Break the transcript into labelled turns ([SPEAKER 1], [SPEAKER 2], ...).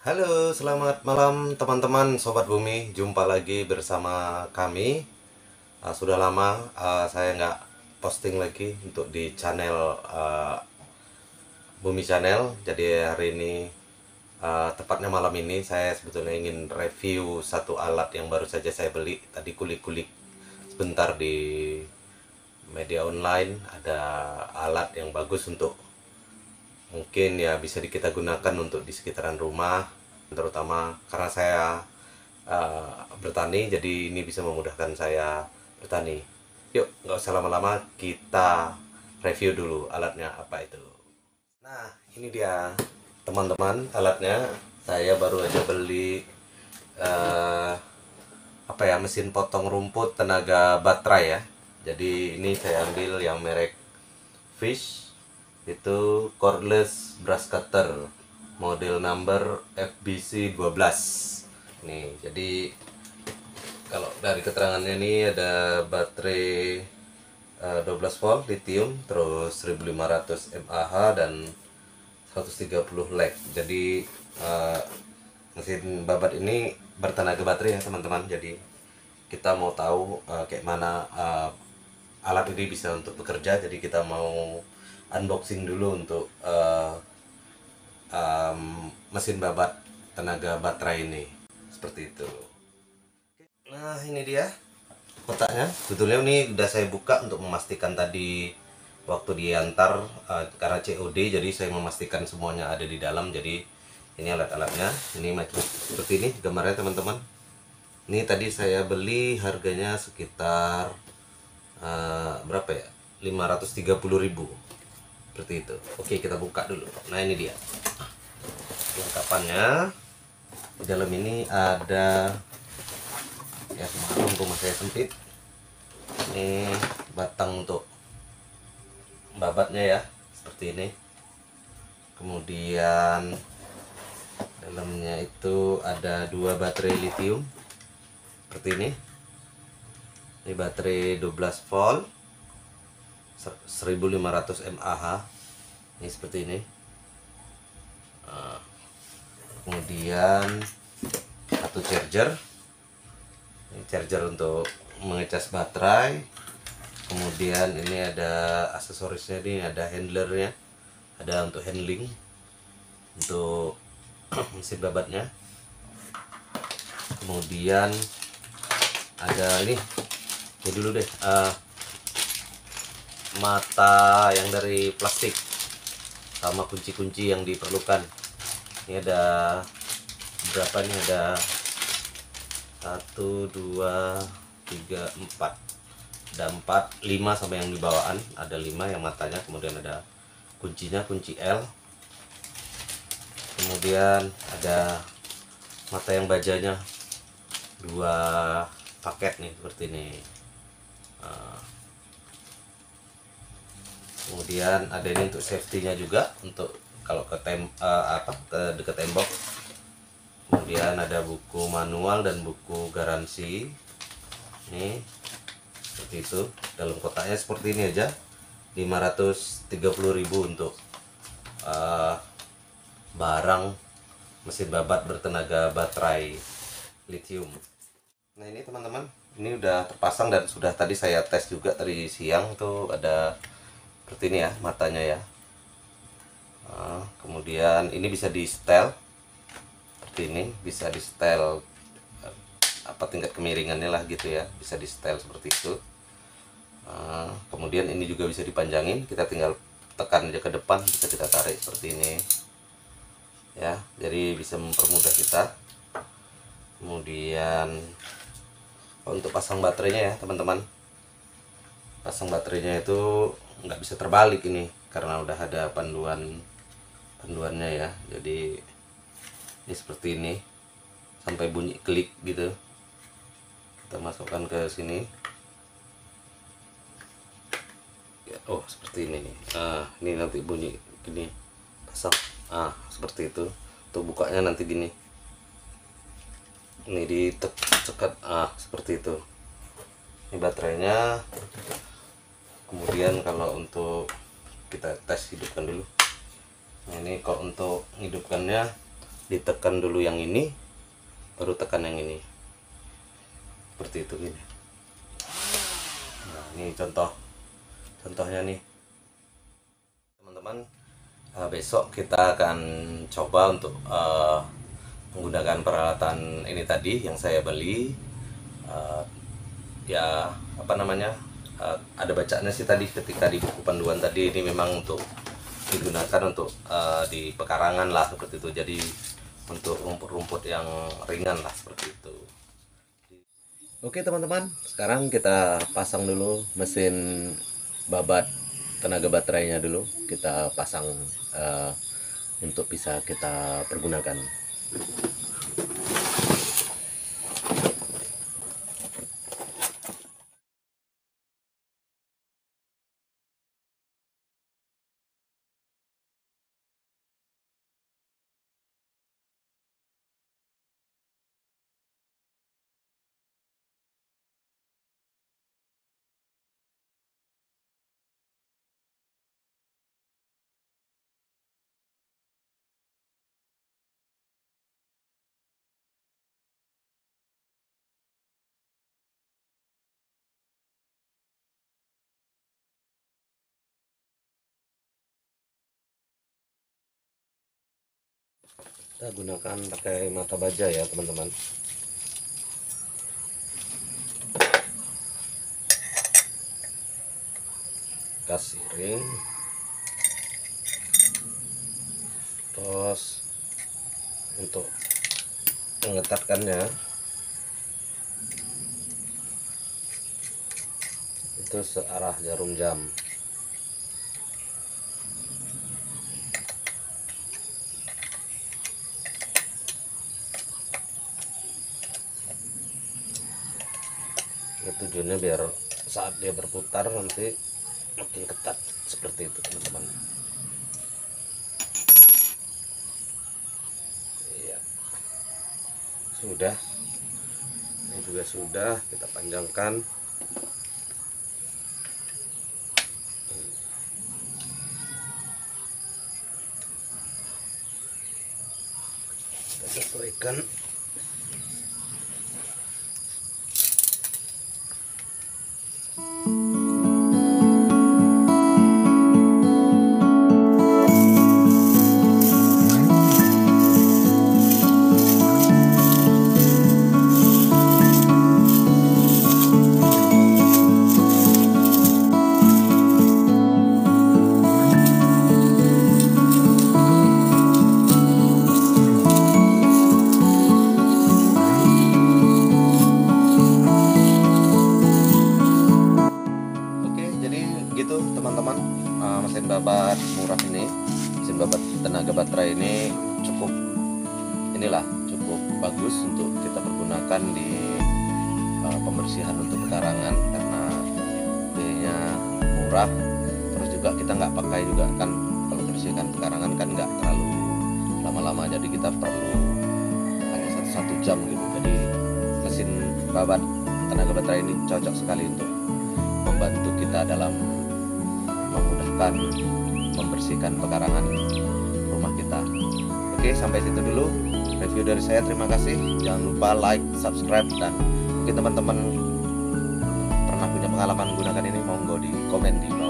[SPEAKER 1] Halo, selamat malam teman-teman Sobat Bumi. Jumpa lagi bersama kami. Uh, sudah lama uh, saya nggak posting lagi untuk di channel uh, Bumi Channel. Jadi hari ini, uh, tepatnya malam ini, saya sebetulnya ingin review satu alat yang baru saja saya beli. Tadi kulik-kulik sebentar di media online. Ada alat yang bagus untuk mungkin ya bisa kita gunakan untuk di sekitaran rumah terutama karena saya uh, bertani jadi ini bisa memudahkan saya bertani. Yuk nggak usah lama-lama kita review dulu alatnya apa itu. Nah ini dia teman-teman alatnya. Saya baru aja beli uh, apa ya mesin potong rumput tenaga baterai ya. Jadi ini saya ambil yang merek Fish itu cordless brush cutter model number FBC 12 nih jadi kalau dari keterangannya ini ada baterai uh, 12 volt lithium terus 1500 mAh dan 130 lek. Jadi uh, mesin babat ini bertenaga baterai ya teman-teman. Jadi kita mau tahu uh, kayak mana uh, alat ini bisa untuk bekerja. Jadi kita mau unboxing dulu untuk uh, um, mesin babat tenaga baterai ini. Seperti itu. Nah ini dia kotaknya. Sebetulnya ini udah saya buka untuk memastikan tadi waktu diantar uh, karena COD jadi saya memastikan semuanya ada di dalam. Jadi ini alat-alatnya. Ini macam seperti ini gambarnya teman-teman. Ini tadi saya beli harganya sekitar uh, berapa ya? 530.000 seperti itu. Oke kita buka dulu. Nah ini dia. Lengkapannya. Di dalam ini ada ya semalam rumah saya sempit. Ini batang untuk babatnya ya seperti ini. Kemudian dalamnya itu ada dua baterai lithium. Seperti ini. Ini baterai 12 volt 1500 mAh ini seperti ini. Ah, kemudian satu charger. Ini charger untuk mengecas baterai. Kemudian ini ada aksesorisnya ini ada handlernya. Ada untuk handling untuk mesin babatnya. Kemudian ada ini. Ini dulu deh. Uh, mata yang dari plastik sama kunci-kunci yang diperlukan. Ini ada berapa nih? Ada satu dua tiga empat. Ada empat lima sampai yang di bawahan ada lima yang matanya kemudian ada kuncinya kunci L. Kemudian ada mata yang bajanya. Dua paket nih seperti ini. Nah, kemudian ada ini untuk safety-nya juga untuk kalau ke tem uh, apa ke dekat tembok. Kemudian ada buku manual dan buku garansi. Ini seperti itu. Dalam kotaknya seperti ini aja. 530.000 untuk uh, barang mesin babat bertenaga baterai lithium nah ini teman-teman ini udah terpasang dan sudah tadi saya tes juga tadi siang tuh ada seperti ini ya matanya ya. Nah, kemudian ini bisa di setel. Seperti ini bisa di setel eh, apa tingkat kemiringannya lah gitu ya. Bisa di setel seperti itu. Nah, kemudian ini juga bisa dipanjangin. Kita tinggal tekan aja ke depan bisa kita tarik seperti ini. Ya jadi bisa mempermudah kita. Kemudian untuk pasang baterainya ya teman-teman pasang baterainya itu nggak bisa terbalik ini karena udah ada panduan panduannya ya. Jadi ini seperti ini. Sampai bunyi klik gitu. Kita masukkan ke sini. Ya, oh seperti ini ah ini nanti bunyi gini pasang. Ah seperti itu. Tuh bukanya nanti gini. Ini ditekat ah seperti itu. Ini baterainya kemudian kalau untuk kita tes hidupkan dulu. Nah ini kalau untuk hidupkannya ditekan dulu yang ini baru tekan yang ini. Seperti itu gini nah ini contoh. Contohnya nih. Teman-teman uh, besok kita akan coba untuk uh, menggunakan peralatan ini tadi yang saya beli. Uh, ya apa namanya uh, ada bacaannya sih tadi ketika di buku panduan tadi ini memang untuk digunakan untuk uh, di pekarangan lah seperti itu. Jadi untuk rumput-rumput yang ringan lah seperti itu. Oke teman-teman sekarang kita pasang dulu mesin babat tenaga baterainya dulu. Kita pasang uh, untuk bisa kita pergunakan kita gunakan pakai mata baja ya teman-teman. Kasih ring terus untuk mengetatkannya itu searah jarum jam tujuannya biar saat dia berputar nanti makin ketat seperti itu teman-teman. Iya. Sudah. Ini juga sudah kita panjangkan. Kita sesuaikan baterai ini cukup inilah cukup bagus untuk kita pergunakan di uh, pembersihan untuk pekarangan karena biayanya murah. Terus juga kita nggak pakai juga kan kalau bersihkan pekarangan kan nggak terlalu lama-lama. Jadi kita perlu hanya satu, satu jam gitu. Jadi mesin babat tenaga baterai ini cocok sekali untuk membantu kita dalam memudahkan membersihkan pekarangan oke sampai situ dulu review dari saya. Terima kasih. Jangan lupa like subscribe dan mungkin teman-teman pernah punya pengalaman menggunakan ini monggo di komen di bawah